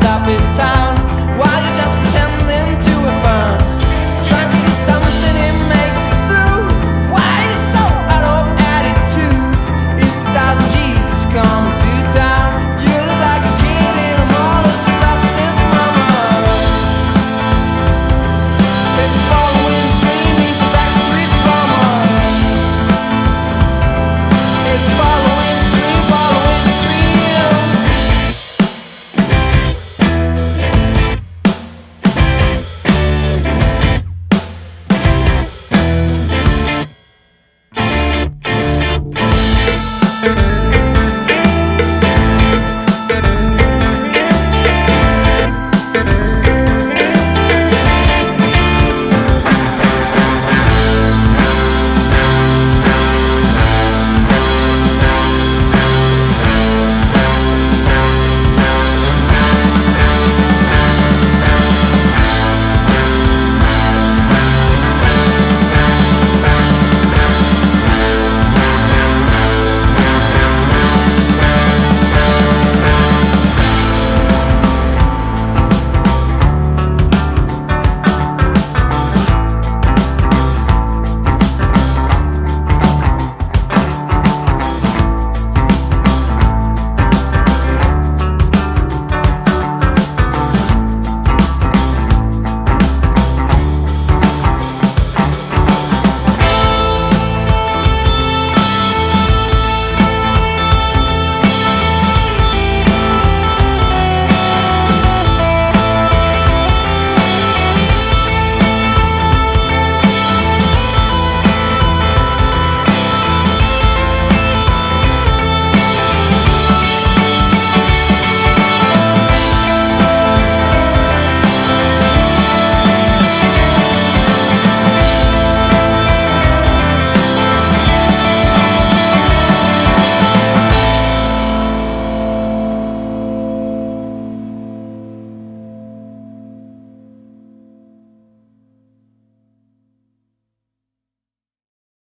up in town.